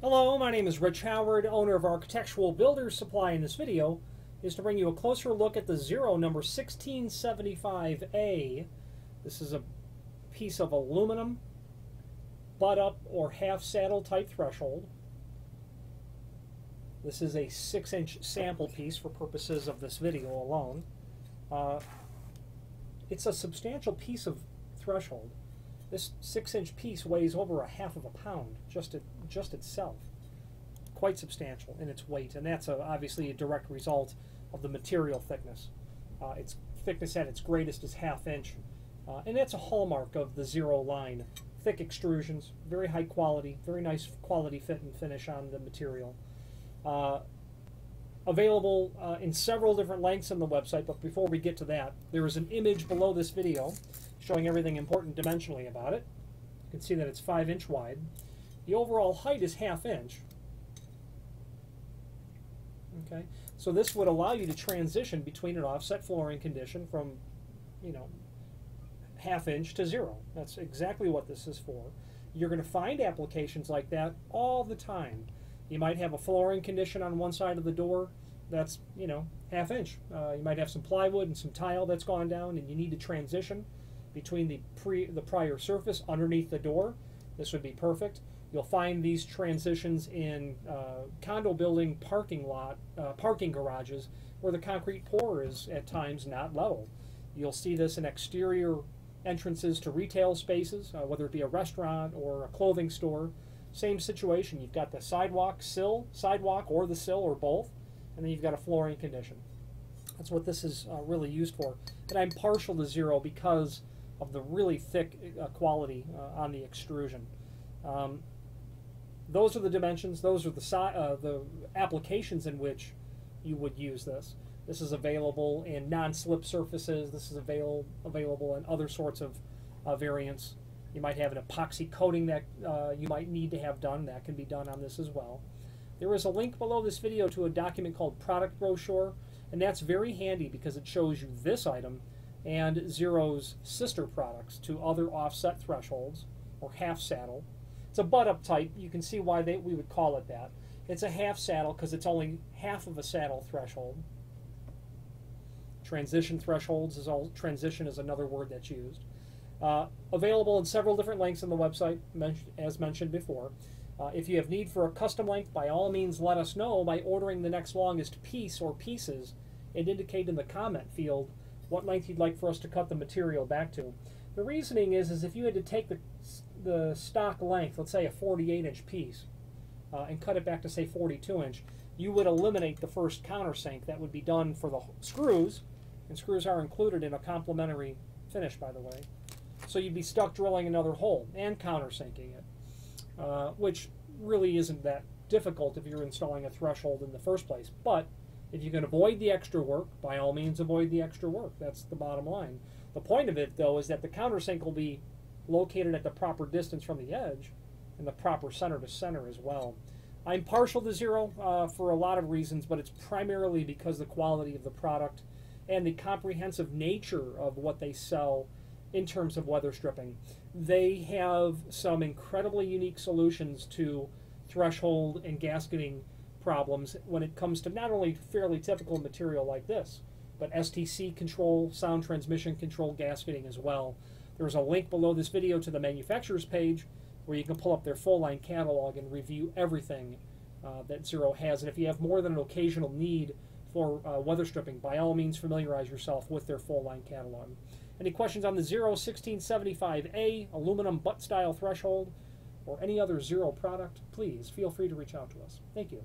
Hello, my name is Rich Howard, owner of Architectural Builders Supply. In this video is to bring you a closer look at the Zero number 1675A. This is a piece of aluminum, butt up or half saddle type threshold. This is a 6 inch sample piece for purposes of this video alone. Uh, it's a substantial piece of threshold. This 6 inch piece weighs over a half of a pound just, it, just itself. Quite substantial in its weight, and that's a, obviously a direct result of the material thickness. Uh, its thickness at its greatest is half inch, uh, and that's a hallmark of the zero line. Thick extrusions, very high quality, very nice quality fit and finish on the material. Uh, available uh, in several different lengths on the website, but before we get to that, there is an image below this video showing everything important dimensionally about it. You can see that it's 5 inch wide. The overall height is half inch. Okay, so this would allow you to transition between an offset flooring condition from, you know, half inch to zero. That's exactly what this is for. You're going to find applications like that all the time. You might have a flooring condition on one side of the door that's, you know, half inch. Uh, you might have some plywood and some tile that's gone down and you need to transition between the pre the prior surface underneath the door. This would be perfect. You'll find these transitions in uh, condo building parking lot, uh, parking garages, where the concrete pour is at times not level. You'll see this in exterior entrances to retail spaces, uh, whether it be a restaurant or a clothing store. Same situation. You've got the sidewalk sill, sidewalk or the sill or both, and then you've got a flooring condition. That's what this is uh, really used for. And I'm partial to zero because of the really thick uh, quality uh, on the extrusion. Um, those are the dimensions. Those are the si uh, the applications in which you would use this. This is available in non-slip surfaces. This is avail available in other sorts of uh, variants. You might have an epoxy coating that uh, you might need to have done. That can be done on this as well. There is a link below this video to a document called Product Brochure, and that's very handy because it shows you this item and Zero's sister products to other offset thresholds or half saddle. It's a butt up type. You can see why they, we would call it that. It's a half saddle because it's only half of a saddle threshold. Transition thresholds is all transition is another word that's used. Uh, available in several different lengths on the website, as mentioned before. Uh, if you have need for a custom length, by all means let us know by ordering the next longest piece or pieces and indicate in the comment field what length you'd like for us to cut the material back to. The reasoning is, is if you had to take the, the stock length, let's say a 48 inch piece, uh, and cut it back to say 42 inch, you would eliminate the first countersink that would be done for the screws, and screws are included in a complementary finish, by the way. So you'd be stuck drilling another hole and countersinking it, uh, which really isn't that difficult if you're installing a threshold in the first place. But if you can avoid the extra work, by all means avoid the extra work. That's the bottom line. The point of it, though, is that the countersink will be located at the proper distance from the edge and the proper center to center as well. I'm partial to zero uh, for a lot of reasons, but it's primarily because the quality of the product and the comprehensive nature of what they sell in terms of weather stripping. They have some incredibly unique solutions to threshold and gasketing problems when it comes to not only fairly typical material like this, but STC control, sound transmission control, gasketing as well. There's a link below this video to the manufacturer's page where you can pull up their full line catalog and review everything uh, that Zero has. And if you have more than an occasional need for uh, weather stripping, by all means familiarize yourself with their full line catalog. Any questions on the Zero 1675A aluminum butt style threshold or any other Zero product, please feel free to reach out to us. Thank you.